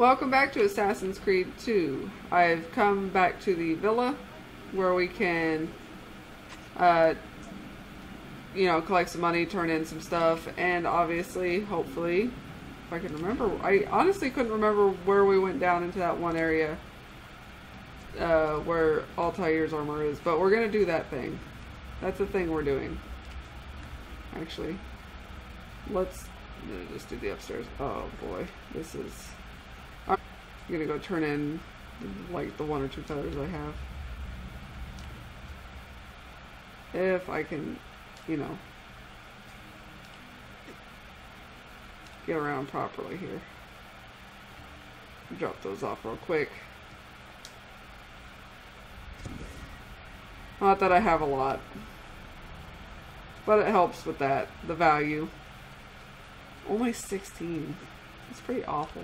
Welcome back to Assassin's Creed 2. I've come back to the villa where we can, uh, you know, collect some money, turn in some stuff, and obviously, hopefully, if I can remember, I honestly couldn't remember where we went down into that one area uh, where Altair's armor is, but we're gonna do that thing. That's the thing we're doing. Actually, let's just do the upstairs. Oh boy, this is. I'm gonna go turn in like the one or two feathers I have. If I can, you know, get around properly here. Drop those off real quick. Not that I have a lot. But it helps with that, the value. Only 16. It's pretty awful.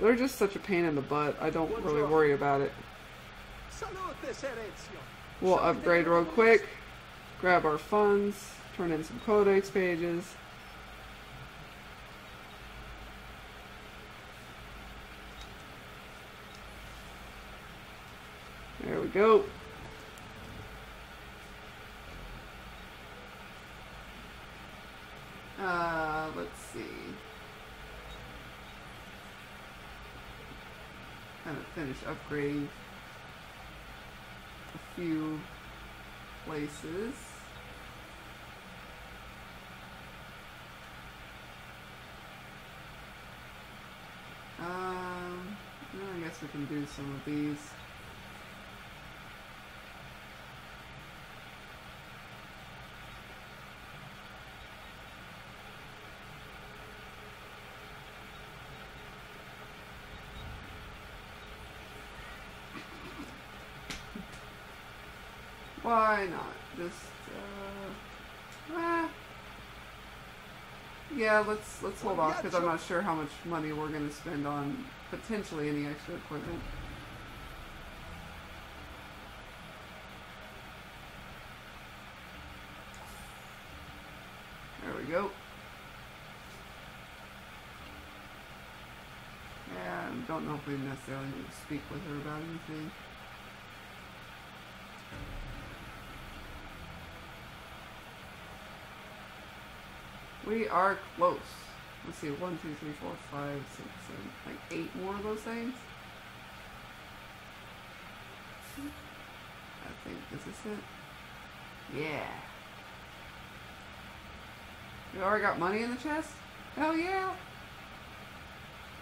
They're just such a pain in the butt. I don't really worry about it. We'll upgrade real quick, grab our funds, turn in some codex pages. There we go. Uh, let's see. Finish upgrading a few places. Um, I guess we can do some of these. Why not? Just, uh, ah. Yeah, let's let's hold off because I'm not sure how much money we're going to spend on potentially any extra equipment. There we go. Yeah, I don't know if we necessarily need to speak with her about anything. We are close. Let's see, one, two, three, four, five, six, seven, like eight more of those things. I think, this is it? Yeah. We already got money in the chest? Hell yeah!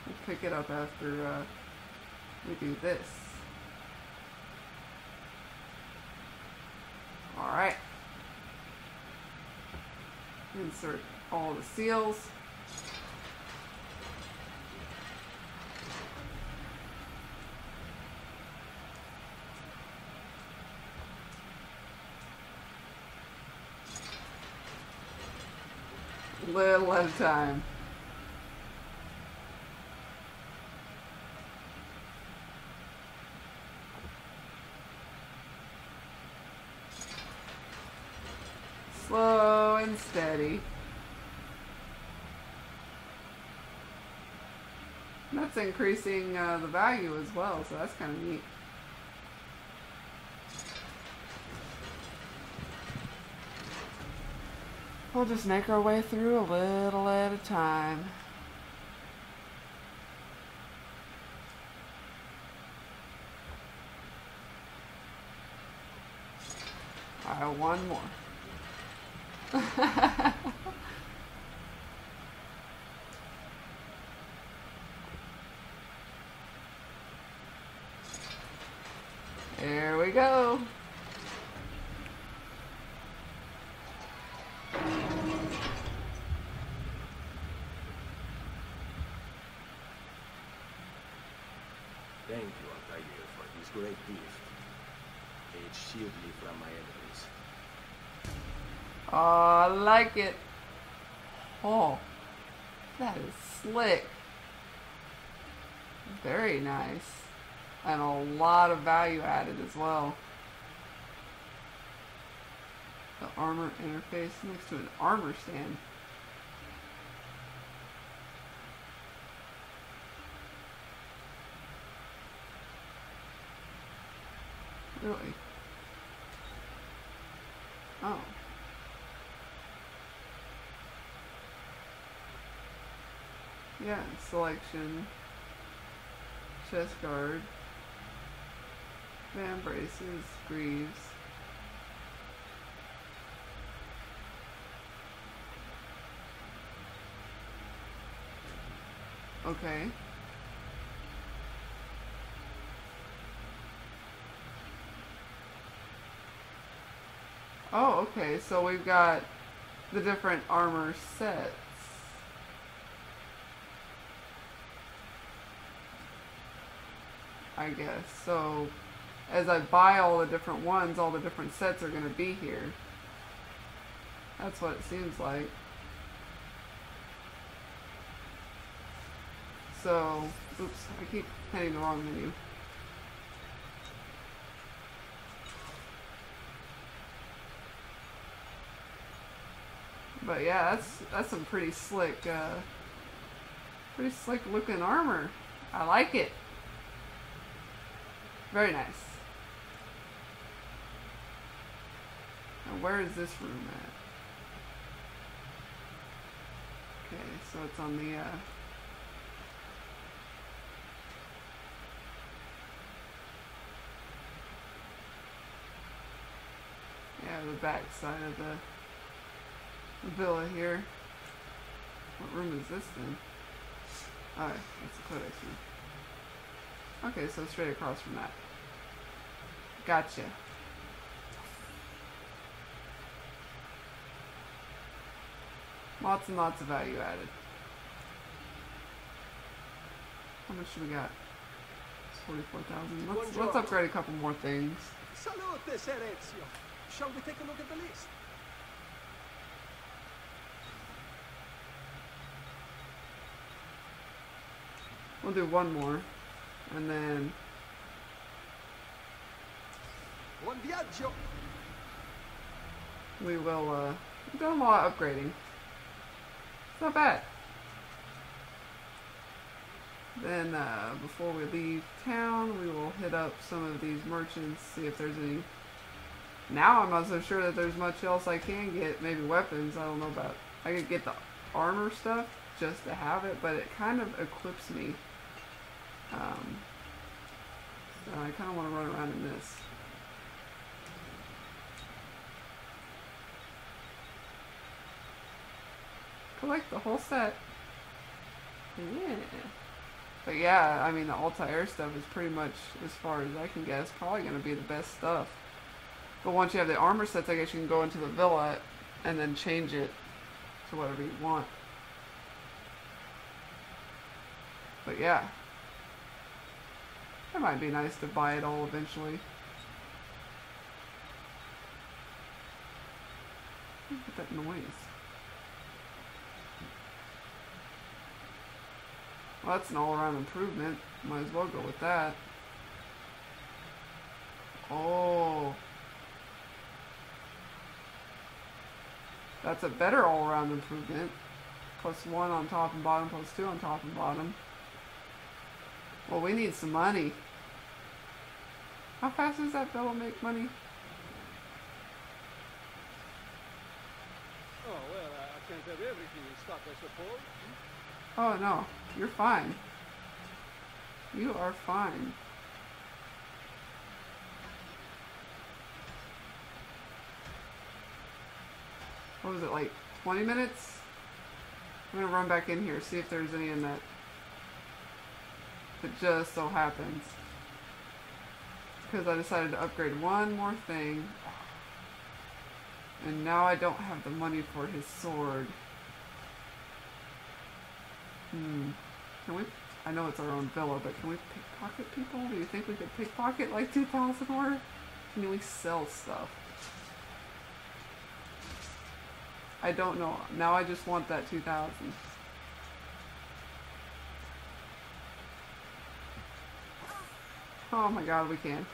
We'll pick it up after uh, we do this. Alright. Insert all the seals. Little at a time. Slow and steady. Increasing uh, the value as well, so that's kind of neat. We'll just make our way through a little at a time. Alright, one more. There we go. Thank you, Altair, for this great gift. It shielded me from my enemies. Oh, I like Oh, that is slick. Very nice. And a lot of value added as well. The armor interface next to an armor stand. Really? Oh. Yeah, selection, chest guard, vambraces, greaves. Okay. Oh, okay. So we've got the different armor sets. I guess. So as I buy all the different ones, all the different sets are going to be here. That's what it seems like. So, oops, I keep hitting the wrong menu. But yeah, that's that's some pretty slick, uh, pretty slick looking armor. I like it. Very nice. Now where is this room at? Okay, so it's on the, uh, yeah, the back side of the villa here. What room is this then? Oh, that's the codex room. Okay, so straight across from that. Gotcha. Lots and lots of value added. How much do we got? It's 44,000. Let's, let's upgrade a couple more things. Salute, Sir Ezio. Shall we take a look at the list? We'll do one more. And then Buon viaggio. we will, uh, we've done a lot of upgrading. It's not bad. Then, uh, before we leave town, we will hit up some of these merchants, see if there's any. Now I'm not so sure that there's much else I can get. Maybe weapons, I don't know about. I could get the armor stuff just to have it, but it kind of equips me. Um, so I kind of want to run around in this. Collect the whole set. Yeah. But yeah, I mean, the Altair stuff is pretty much, as far as I can guess, probably going to be the best stuff. But once you have the armor sets, I guess you can go into the villa and then change it to whatever you want. But yeah. It might be nice to buy it all eventually. Look at that noise. Well, that's an all-around improvement. Might as well go with that. Oh. That's a better all-around improvement. Plus one on top and bottom, plus two on top and bottom. Well, we need some money. How fast does that fellow make money? Oh, well, I can't have everything in stock, I suppose. Oh no, you're fine. You are fine. What was it, like 20 minutes? I'm gonna run back in here, see if there's any in that. It just so happens. Because I decided to upgrade one more thing. And now I don't have the money for his sword. Hmm. Can we? I know it's our own villa, but can we pickpocket people? Do you think we could pickpocket like 2,000 more? Can we sell stuff? I don't know. Now I just want that 2,000. Oh my god, we can.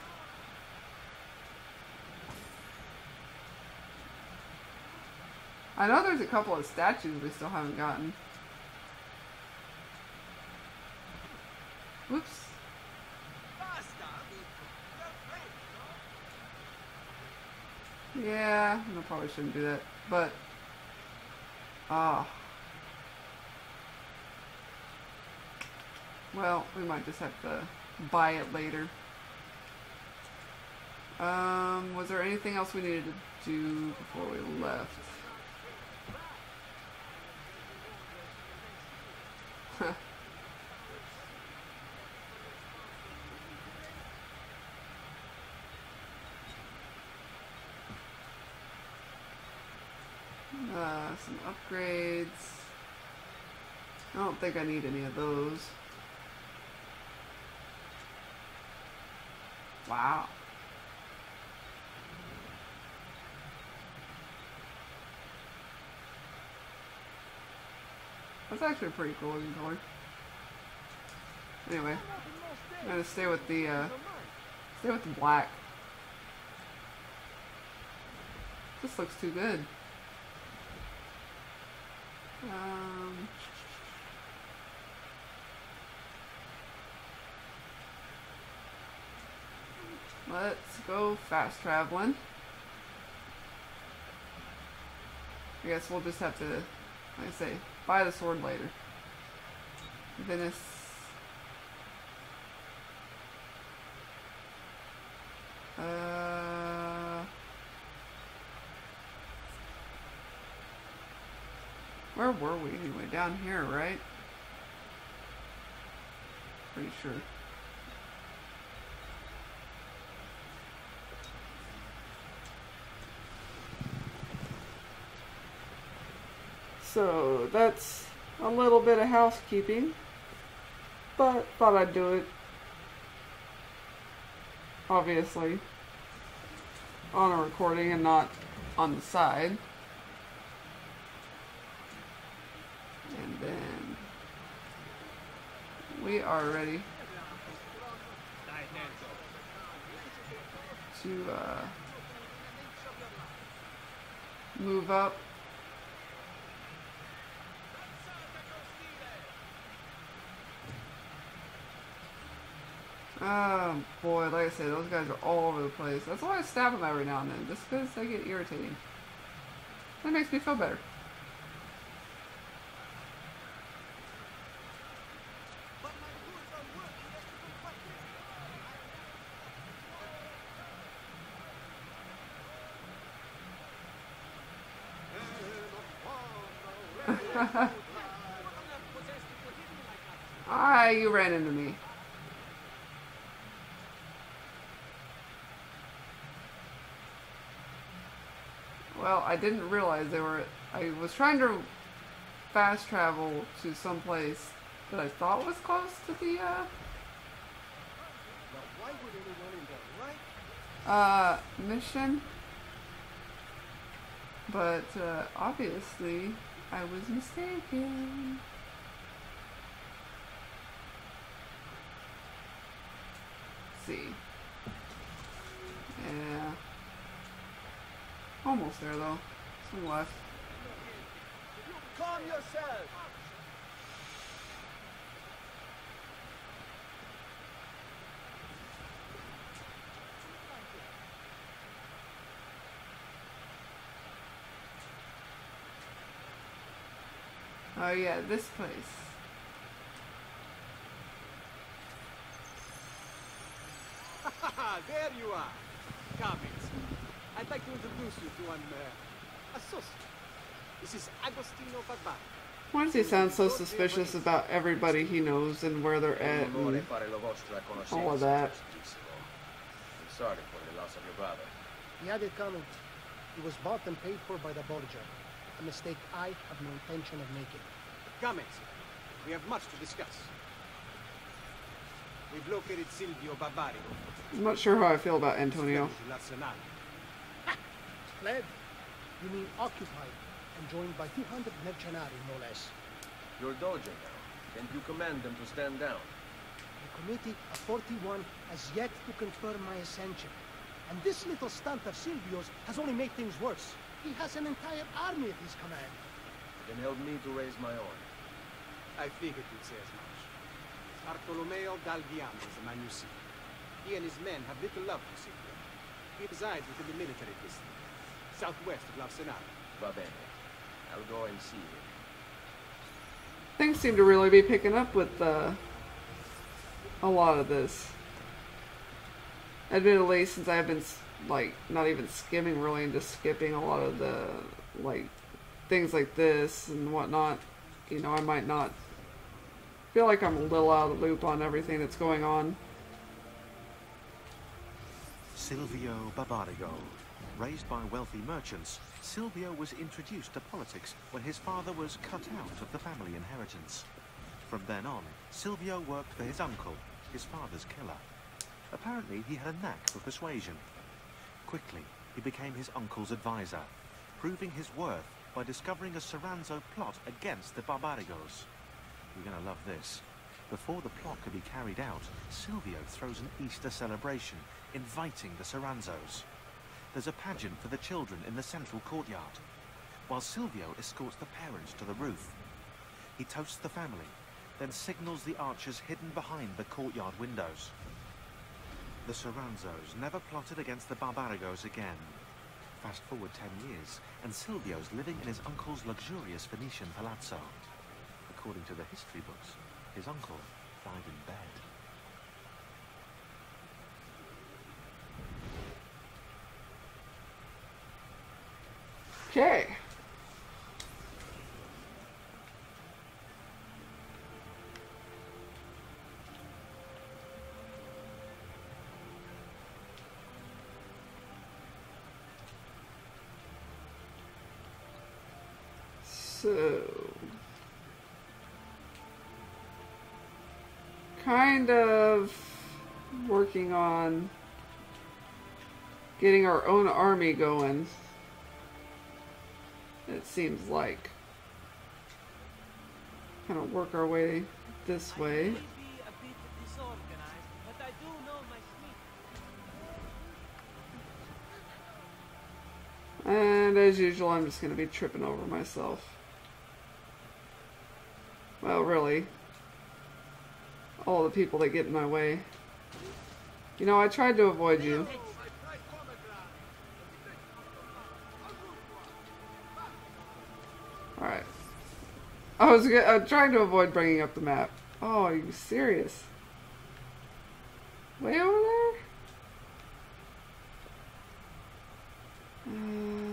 I know there's a couple of statues we still haven't gotten. Whoops. Yeah, I probably shouldn't do that, but ah. Well, we might just have to buy it later. Um, was there anything else we needed to do before we left? uh, some upgrades. I don't think I need any of those. Wow. That's actually a pretty cool looking color. Anyway, I'm gonna stay with the uh, stay with the black. This looks too good. Um, let's go fast traveling. I guess we'll just have to, like I say, buy the sword later. Venice. Uh, where were we anyway? Down here, right? Pretty sure. So that's a little bit of housekeeping, but thought I'd do it. Obviously, on a recording and not on the side. And then we are ready to uh, move up Oh boy, like I said, those guys are all over the place. That's why I stab them every now and then, just because they get irritating. That makes me feel better. ah, you ran into me. Well, I didn't realize they were. I was trying to fast travel to some place that I thought was close to the. Uh, uh, mission. But uh, obviously, I was mistaken. Let's see. Almost there though. Some left. Calm yourself. Oh yeah, this place. there you are. Comments. I'd like to introduce you to an uh, associate. This is Agostino Barbarigo. Why does he sound so suspicious about everybody he knows and where they're at and fare la vostra all of that? I'm sorry for the loss of your brother. He had added comment. He was bought and paid for by the Borgia. A mistake I have no intention of making. Comments. We have much to discuss. We've located Silvio Barbarigo. I'm not sure how I feel about Antonio. Fled to L'Arsenal. Fled? You mean occupied and joined by 200 mercenari, no less. Your Doge now. Can't you command them to stand down? The committee of 41 has yet to confirm my ascension. And this little stunt of Silvio's has only made things worse. He has an entire army at his command. Then help me to raise my own. I figured you'd say as much. Bartolomeo d'Alviano is the man you see. He and his men have little love for Scipio. He resides within the military district, southwest of Larsenale. Va bene. I'll go and see him. Things seem to really be picking up with uh, a lot of this. Admittedly, since I've been like not even skimming really and just skipping a lot of the like things like this and whatnot, you know, I might not feel like I'm a little out of the loop on everything that's going on. Silvio Barbarigo. Raised by wealthy merchants, Silvio was introduced to politics when his father was cut out of the family inheritance. From then on, Silvio worked for his uncle, his father's killer. Apparently, he had a knack for persuasion. Quickly, he became his uncle's advisor, proving his worth by discovering a Soranzo plot against the Barbarigos. You're to love this. Before the plot could be carried out, Silvio throws an Easter celebration, inviting the Soranzos. There's a pageant for the children in the central courtyard, while Silvio escorts the parents to the roof. He toasts the family, then signals the archers hidden behind the courtyard windows. The Soranzos never plotted against the Barbarigos again. Fast forward ten years, and Silvio's living in his uncle's luxurious Venetian palazzo. According to the history books, his uncle died in bed. Okay. So, kind of working on getting our own army going. It seems like. Kind of work our way this way. And as usual, I'm just going to be tripping over myself. Really. All the people that get in my way. You know, I tried to avoid you. Alright. I was uh, trying to avoid bringing up the map. Oh, are you serious? Way over there? Uh,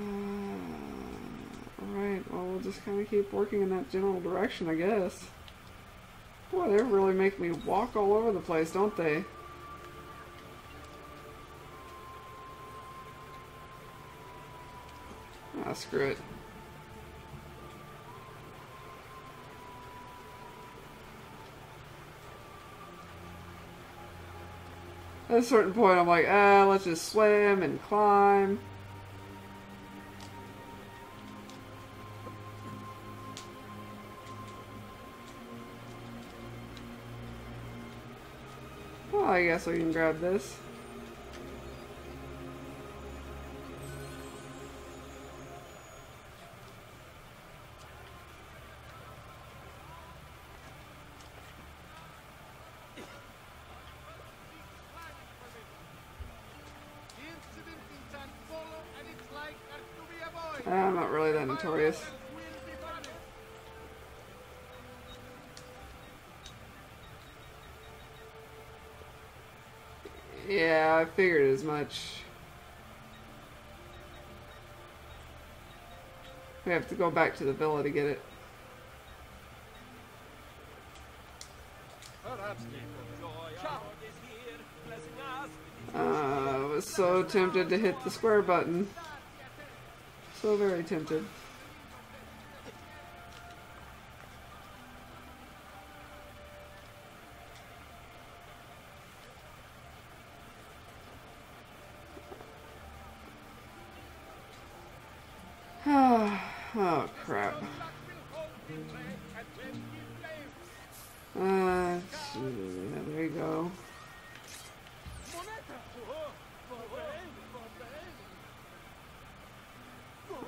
Alright, well, we'll just kind of keep working in that general direction, I guess. Boy, they really make me walk all over the place, don't they? Ah, screw it. At a certain point, I'm like, ah, let's just swim and climb. I guess we can grab this. Figured as much. We have to go back to the villa to get it. Uh, I was so tempted to hit the square button. So very tempted. oh crap. Uh, there you go.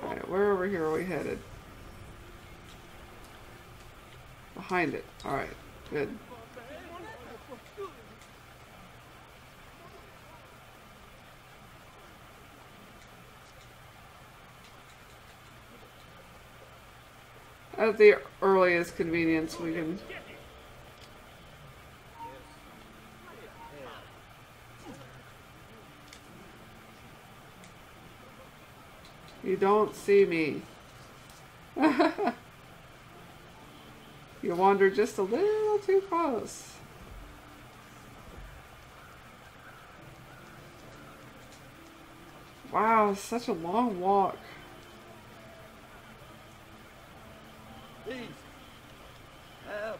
Alright, where over here are we headed? Behind it. Alright, good. At the earliest convenience, we can. You don't see me. you wander just a little too close. Wow, such a long walk. Please. Help.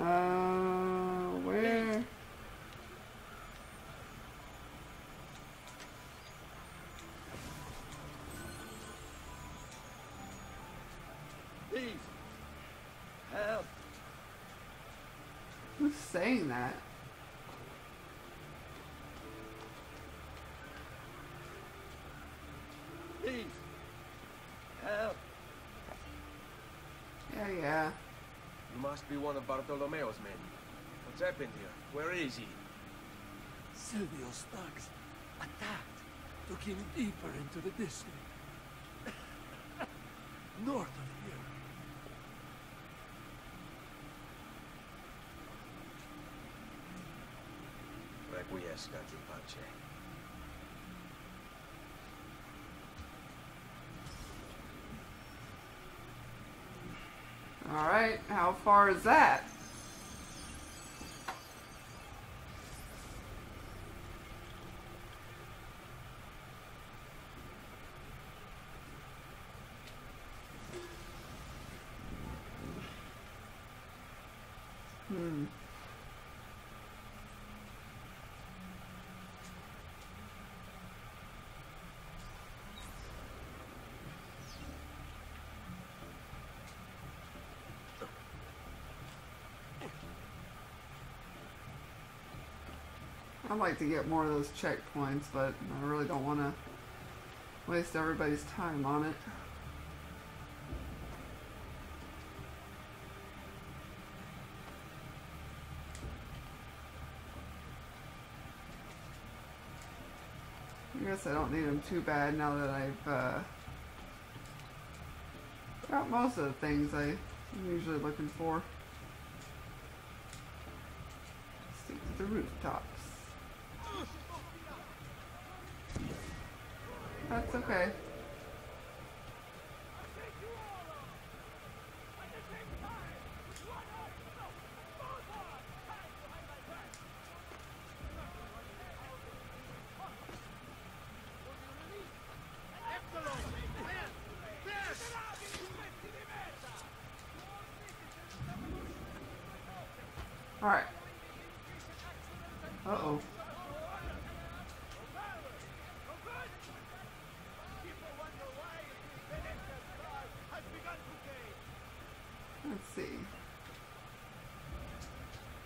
Uh, where? Please. Help. Who's saying that? Please. Help. Yeah, yeah. You must be one of Bartolomeo's men. What's happened here? Where is he? Silvio's thugs attacked, took him deeper into the district. North of here. Requiescat in pace. Alright, how far is that? Hmm. I'd like to get more of those checkpoints, but I really don't want to waste everybody's time on it. I guess I don't need them too bad now that I've uh, got most of the things I'm usually looking for. Let's see, the rooftops. That's okay. Alright. Uh oh. Let's see.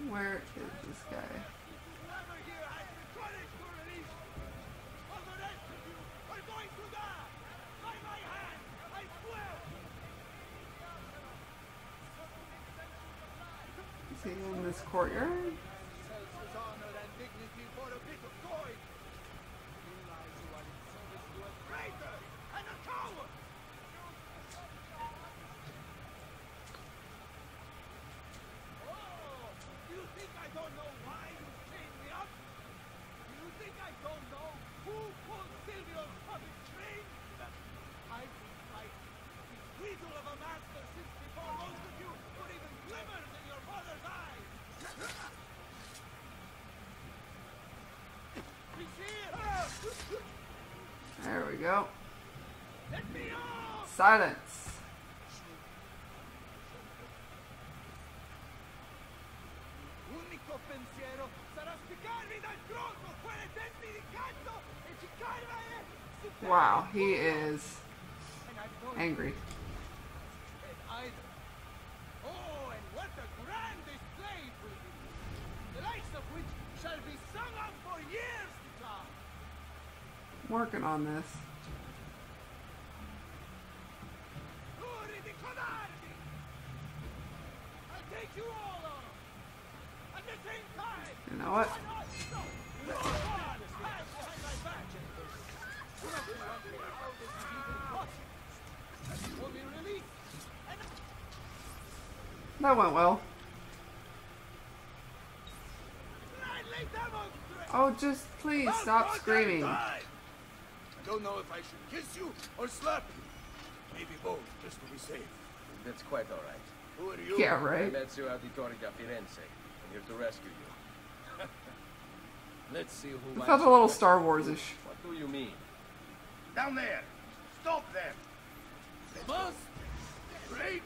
Where is this guy? Is he in this courtyard? his honor and dignity for a bit of coin. Realize you are in service to a traitor and a coward. Oh, do you think I don't know why you chained me up? Do you think I don't know who pulled Silvio's puppet string? I've been fighting this weasel of a master since before most of you put even glimmers in your mother's eyes. He's here! There we go. Let me off! Silence. L'unico pensiero sarà spiccarmi dal trono quelle denti di cazzo e we go. Silence. Wow, he is And I've known angry. Oh, and what a working on this. You know what? That went well. Oh, just please stop screaming. I don't know if I should kiss you or slap you. Maybe both, just to be safe. That's quite all right. Who are you? Yeah, I'm right. Ezio Auditore da Firenze. I'm here to rescue you. Let's see who It might- felt a little Star Wars-ish. What do you mean? Down there! Stop them! They must break!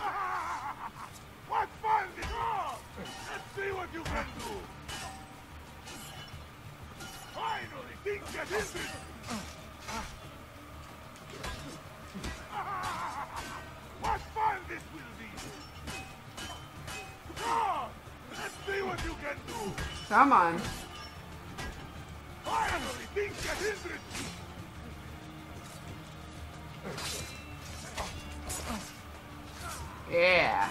Ah! What fun this Let's see what you can do! Finally, things get interesting! What fun this will be! Come! Let's see what you can do! Come on. Finally, things get interesting! Yeah.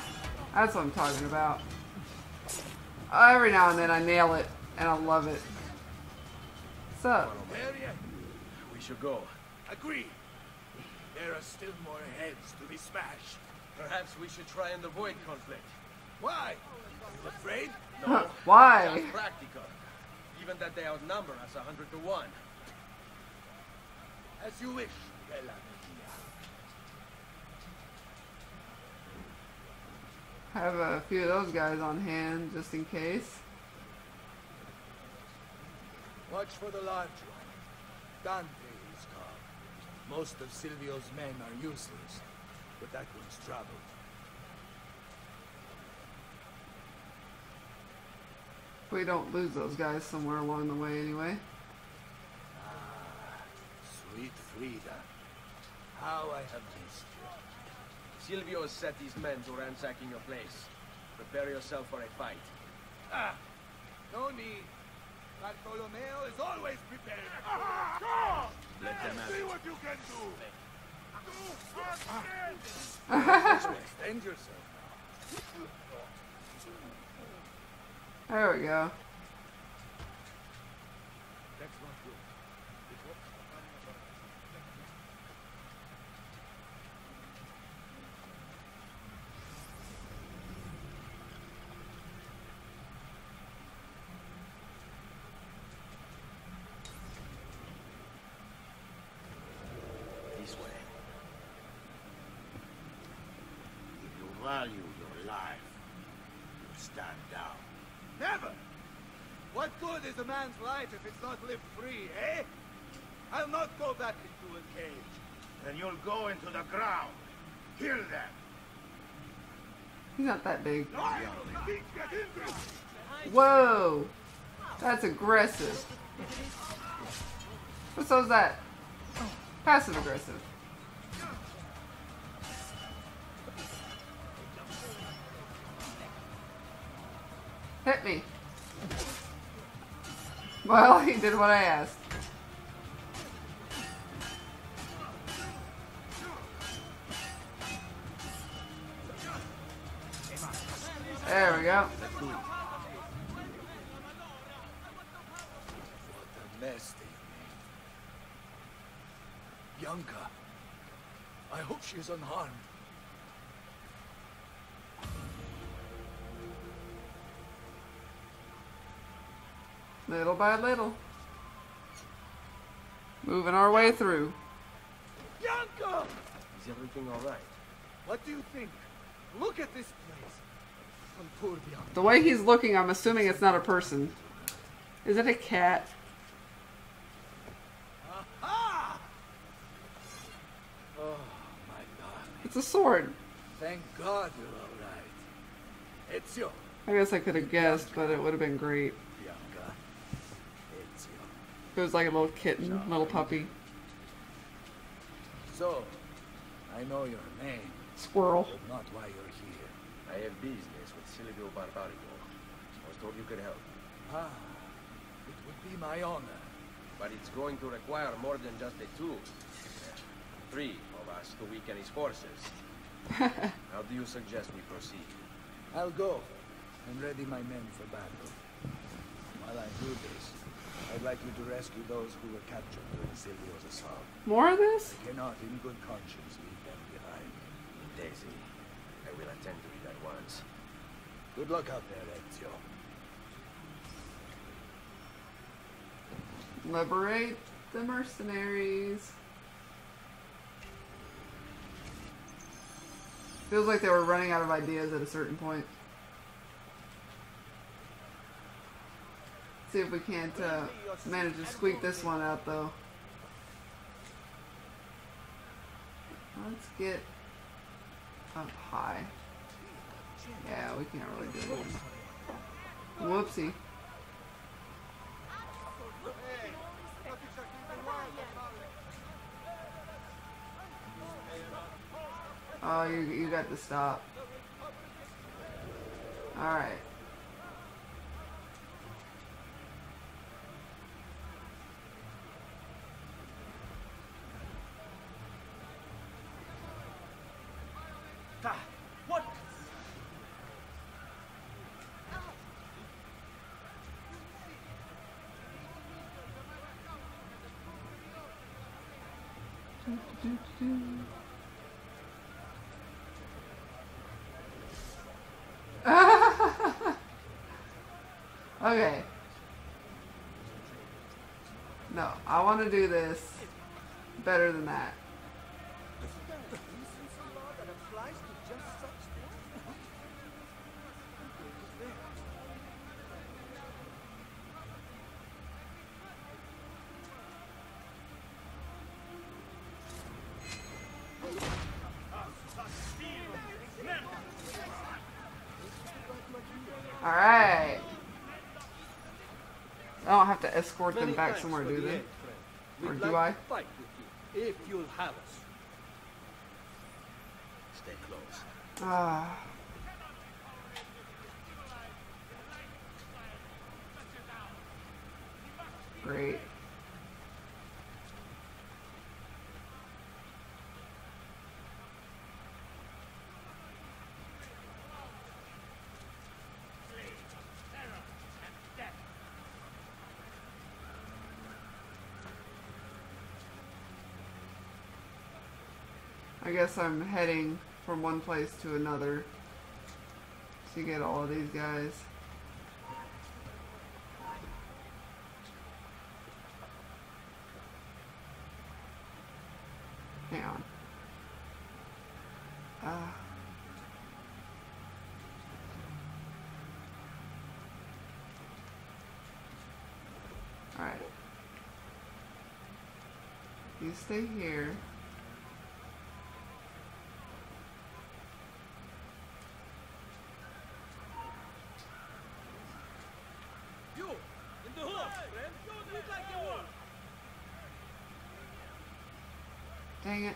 That's what I'm talking about. Every now and then I nail it, and I love it. What's up? We should go. Agree. There are still more heads to be smashed. Perhaps we should try and avoid conflict. Why? Afraid? No. Why? Practical. Even that they outnumber us a hundred to one. As you wish, Bella. Have a few of those guys on hand just in case. Watch for the large one. Dante is called. Most of Silvio's men are useless, but that one's troubled. We don't lose those guys somewhere along the way anyway. Ah, sweet Frida. How I have missed you. Silvio has set these men to ransacking your place. Prepare yourself for a fight. Ah, no need. Bartolomeo is always prepared. Ah, Let them See it. what you can do. Extend yourself. There we go. That's not good. This way. If you value your life, you stand down. Never! What good is a man's life if it's not lived free, eh? I'll not go back into a cage. Then you'll go into the ground. Kill them. He's not that big. Finally, things get interesting. Whoa! That's aggressive. What's so's that. Passive aggressive. Hit me. Well, he did what I asked. There we go. Bianca. I hope she is unharmed. Little by little. Moving our way through. Bianca! Is everything all right? What do you think? Look at this place. And poor Bianca. The way he's looking, I'm assuming it's not a person. Is it a cat? Oh, my God. It's a sword. Thank God you're all right. Ezio. I guess I could have guessed, but it would have been great. Bianca. Ezio. If it was like a little kitten, little puppy, So, I know your name, squirrel. but not why you're here. I have business with Silvio Barbarigo. I was told you could help. Ah, it would be my honor. But it's going to require more than just the two. Three of us to weaken his forces. How do you suggest we proceed? I'll go and ready my men for battle. While I do this, I'd like you to rescue those who were captured during Silvio's assault. More of this? I cannot, in good conscience, leave them behind. Daisy, I will attend to it at once. Good luck out there, Ezio. Liberate the mercenaries. Feels like they were running out of ideas at a certain point. See if we can't uh, manage to squeak this one out though. Let's get up high. Yeah, we can't really do it. Whoopsie. Oh, you, you got to stop. Alright. What? Okay. No, I want to do this better than that. Alright. I don't have to escort them back somewhere, do they? Or do like I? fight with you, if you'll have us. Stay close. Ah. Great. I guess I'm heading from one place to another to get all of these guys. Hang on. Uh, Alright. You stay here. You! In the hood, friend! We'd like to work! Dang it.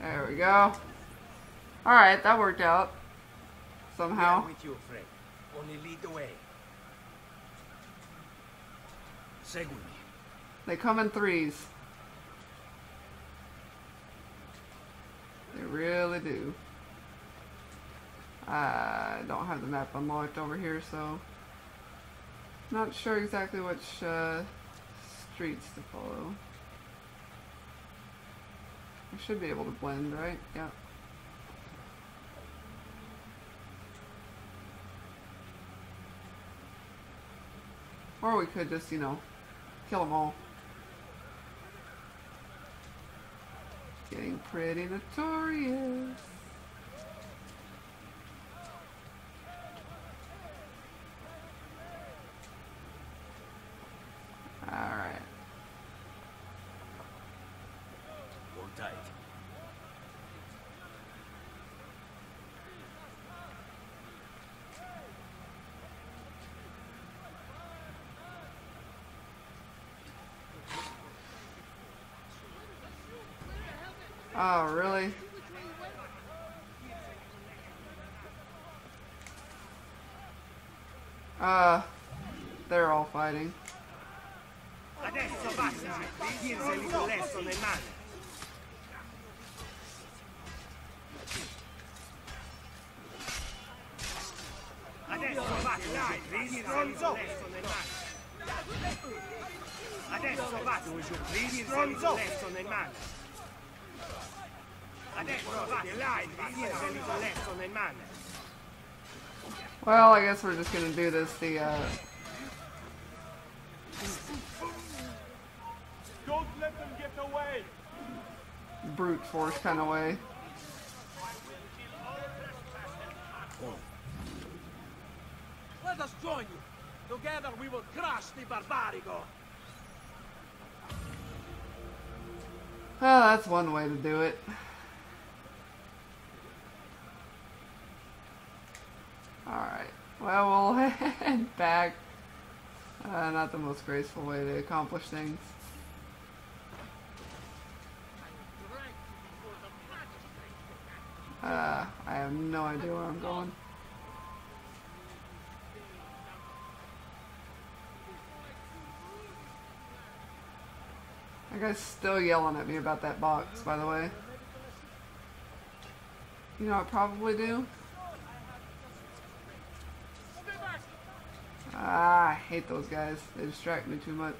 There we go. Alright, that worked out. Somehow. with you, friend. Only lead the way. Seguimi. They come in threes. They really do. I don't have the map unlocked over here, so not sure exactly which uh, streets to follow. I should be able to blend, right? Yeah. Or we could just, you know, kill them all. Getting pretty notorious. Alright. Oh, really? Uh, they're all fighting. Adesso basta, Well, I guess we're just gonna do this the, uh... Don't let them get away. brute force kind of way. Let us join you. Together we will crush the Barbarigo. Well, that's one way to do it. Alright. Well, we'll head back. Uh, not the most graceful way to accomplish things. Uh, I have no idea where I'm going. That guy's still yelling at me about that box, by the way. You know, I probably do. Ah, I hate those guys. They distract me too much.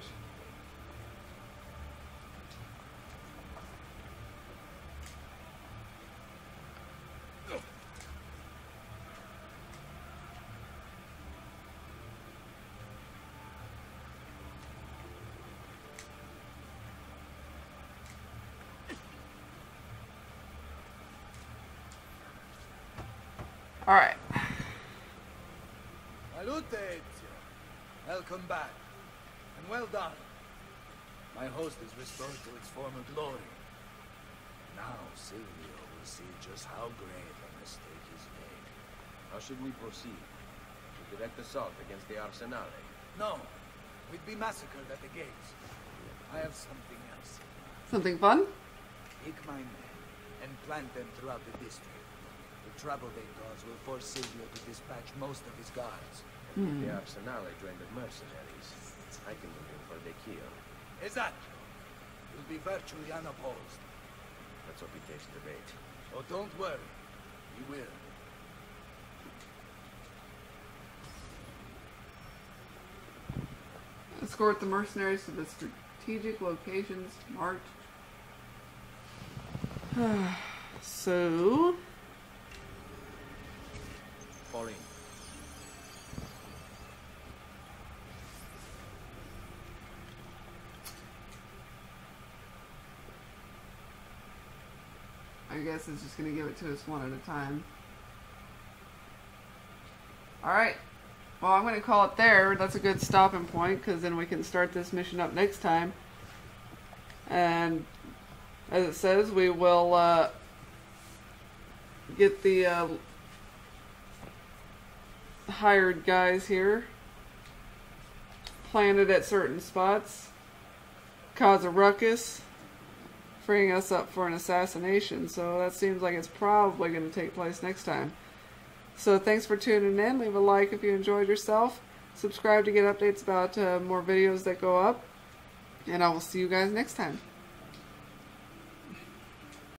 Alright. Salute, Ezio. Welcome back. And well done. My host is restored to its former glory. Now Silvio will see just how grave a mistake he's made. How should we proceed? To direct assault against the Arsenale? No, we'd be massacred at the gates. I have something else. Something fun? Take my men and plant them throughout the district. The trouble they cause will force Silvio to dispatch most of his guards. Hmm. And if the Arsenale joined the mercenaries, I can move in for the kill. Esatto. You'll be virtually unopposed. Let's hope he takes the bait. Oh, don't worry. He will. Escort the mercenaries to the strategic locations marked. so, I guess it's just going to give it to us one at a time. Alright. Well, I'm going to call it there. That's a good stopping point because then we can start this mission up next time. And as it says, we will uh, get the uh, hired guys here planted at certain spots, cause a ruckus, freeing us up for an assassination. So that seems like it's probably going to take place next time. So thanks for tuning in. Leave a like if you enjoyed yourself. Subscribe to get updates about uh, more videos that go up. And I will see you guys next time.